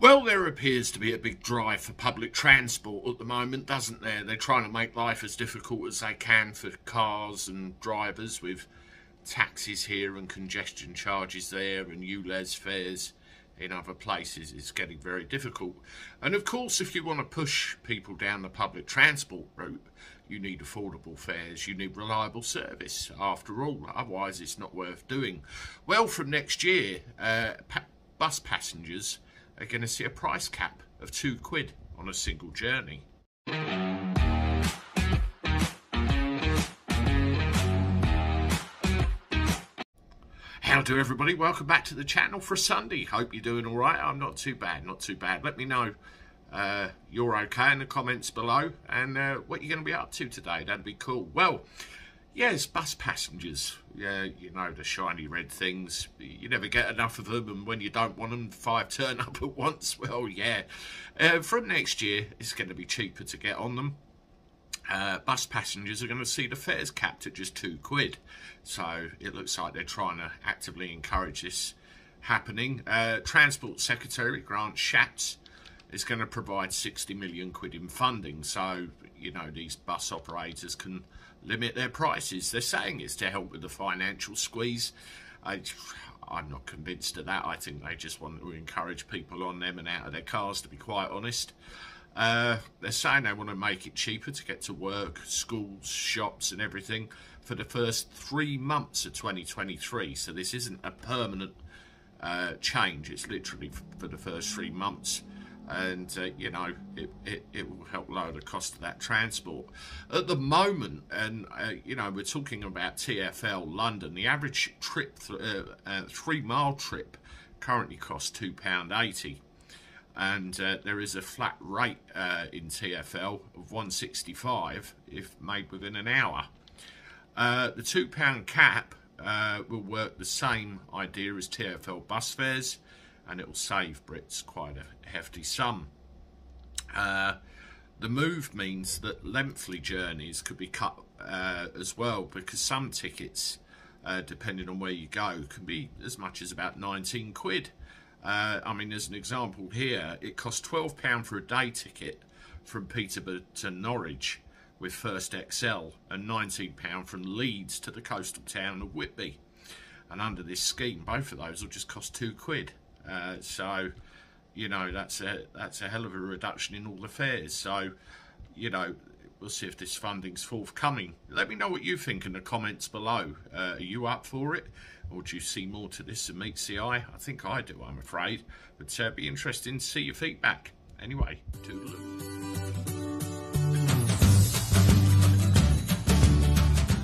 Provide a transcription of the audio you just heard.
Well, there appears to be a big drive for public transport at the moment, doesn't there? They're trying to make life as difficult as they can for cars and drivers with taxes here and congestion charges there and ULEZ fares in other places. It's getting very difficult. And of course, if you want to push people down the public transport route, you need affordable fares, you need reliable service, after all. Otherwise, it's not worth doing. Well, from next year, uh, pa bus passengers are going to see a price cap of two quid on a single journey. How do everybody? Welcome back to the channel for Sunday. Hope you're doing all right. I'm not too bad, not too bad. Let me know uh, you're okay in the comments below and uh, what you're going to be up to today. That'd be cool. Well, Yes, bus passengers. Yeah, you know, the shiny red things. You never get enough of them, and when you don't want them, five turn up at once. Well, yeah. Uh, from next year, it's going to be cheaper to get on them. Uh, bus passengers are going to see the fares capped at just two quid. So it looks like they're trying to actively encourage this happening. Uh, Transport Secretary Grant Shapps is going to provide 60 million quid in funding. So, you know, these bus operators can limit their prices. They're saying it's to help with the financial squeeze. I, I'm not convinced of that. I think they just want to encourage people on them and out of their cars, to be quite honest. Uh, they're saying they want to make it cheaper to get to work, schools, shops and everything for the first three months of 2023. So this isn't a permanent uh, change. It's literally for the first three months and uh, you know it, it, it, will help lower the cost of that transport. At the moment and uh, you know we're talking about TFL London the average trip uh, uh, three mile trip currently costs two pound 80 and uh, there is a flat rate uh, in TFL of 165 if made within an hour. The two pound cap will work the same idea as TFL bus fares and it will save Brits quite a hefty sum. Uh, the move means that lengthy journeys could be cut uh, as well because some tickets, uh, depending on where you go, can be as much as about 19 quid. Uh, I mean, as an example here, it costs £12 for a day ticket from Peterborough to Norwich with First Excel and £19 from Leeds to the coastal town of Whitby. And under this scheme, both of those will just cost two quid. Uh, so, you know, that's a that's a hell of a reduction in all the fares. So, you know, we'll see if this funding's forthcoming. Let me know what you think in the comments below. Uh, are you up for it? Or do you see more to this than meets the eye? I think I do, I'm afraid. But uh, be interesting to see your feedback. Anyway, toodaloo.